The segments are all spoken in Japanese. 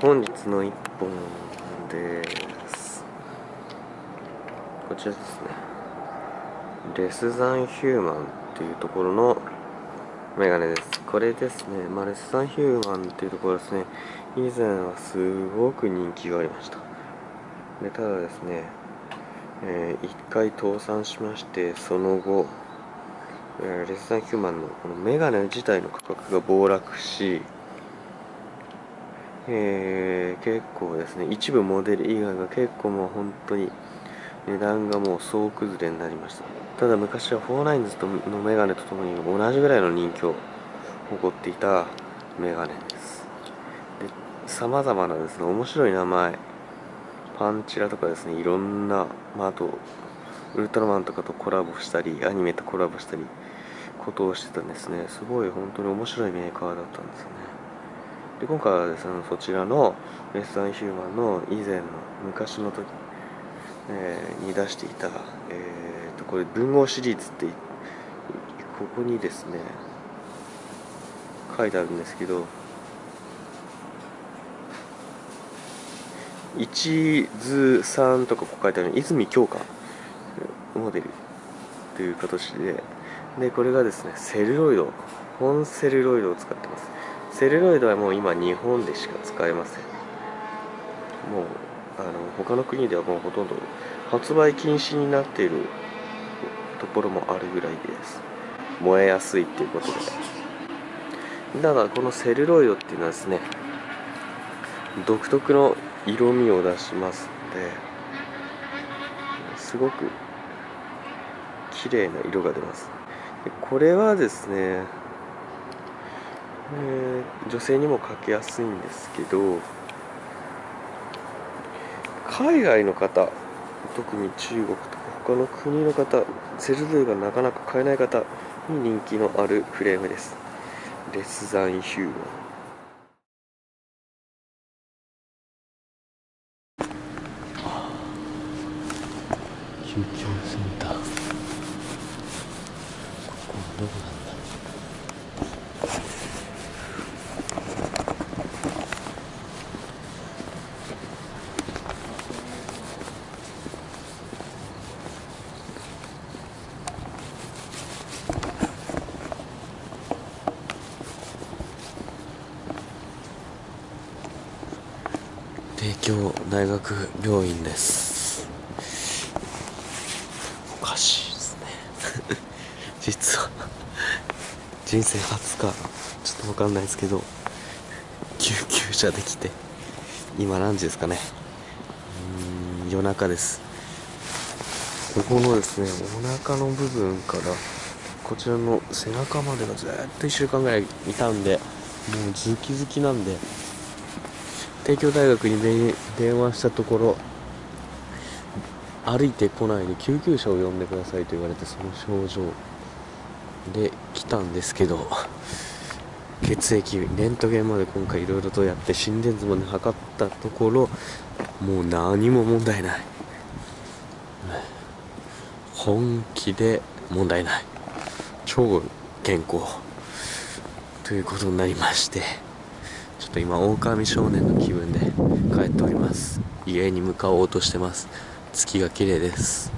本日の一本です。こちらですね。レスザンヒューマンっていうところのメガネです。これですね、まあ、レスザンヒューマンっていうところですね。以前はすごく人気がありました。でただですね、えー、1回倒産しましてその後レスザンヒューマンのこのメガネ自体の価格が暴落しえー、結構ですね。一部モデル以外が結構もう本当に値段がもう総崩れになりました。ただ昔は 49s のメガネとともに同じぐらいの人気を誇っていたメガネです。さまざまなですね面白い名前パンチラとかですねいろんな、まあ、あとウルトラマンとかとコラボしたりアニメとコラボしたりことをしてたんですね。すごい本当に面白いメーカーだったんですよね。で今回はですねそちらのレスタンヒューマンの以前の昔の時、えー、に出していた、えーと、これ文豪シリーズってここにですね書いてあるんですけど一図さとかここ書いてある泉鏡花モデルという形ででこれがですねセルロイド本セルロイドを使ってます。セルロイドはもう今日本でしか使えません。もうあの他の国ではもうほとんど発売禁止になっているところもあるぐらいです。燃えやすいっていうことで。だからこのセルロイドっていうのはですね独特の色味を出しますのですごく綺麗な色が出ます。これはですねえー、女性にもかけやすいんですけど海外の方特に中国とか他の国の方セルドゥがなかなか買えない方に人気のあるフレームです。レスザンヒューマンセンター。ここはどこだ？京大学病院です。おかしいですね。実は人生初かちょっと分かんないですけど救急車で来て今何時ですかね。うん夜中です。ここのですねお腹の部分からこちらの背中までがずっと1週間ぐらいいたんでもうズキズキなんで帝京大学に電話したところ歩いてこないで救急車を呼んでくださいと言われてその症状で来たんですけど血液レントゲンまで今回いろいろとやって心電図まで測ったところもう何も問題ない。本気で問題ない。超健康。ということになりまして。ょっと今狼少年の気分で帰っております。家に向かおうとしてます。月が綺麗です。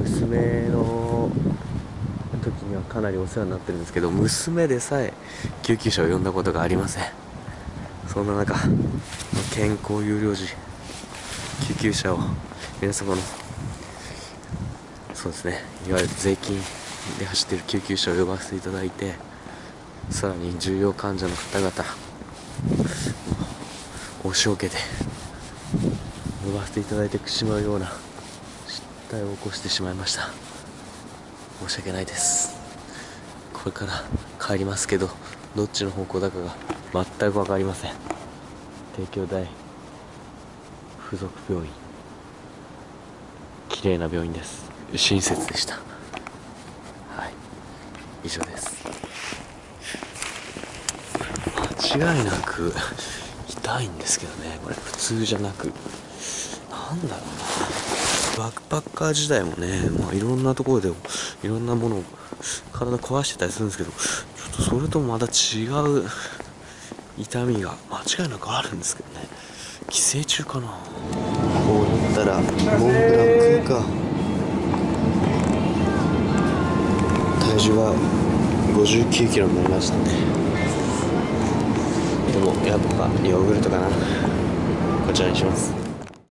娘の時にはかなりお世話になってるんですけど娘でさえ救急車を呼んだことがありません。そんな中健康有料時救急車を皆様のそうですねいわゆる税金で走ってる救急車を呼ばせていただいてさらに重要患者の方々押しを受けて呼ばせていただいてしまうような失態を起こしてしまいました。申し訳ないです。これから帰りますけどどっちの方向だかが全く分かりません。帝京大附属病院。綺麗な病院です。親切でした。はい。以上です。間違いなく痛いんですけどね。これ普通じゃなく。なんだろうな。バックパッカー自体もね、まあ、いろんなところでいろんなものを体壊してたりするんですけどちょっとそれともまた違う痛みが間違いなくあるんですけどね。寄生虫かな。こうなったらモンブラン食うか。体重は5 9キロになりましたね。もやっぱヨーグルトかな。こちらにします。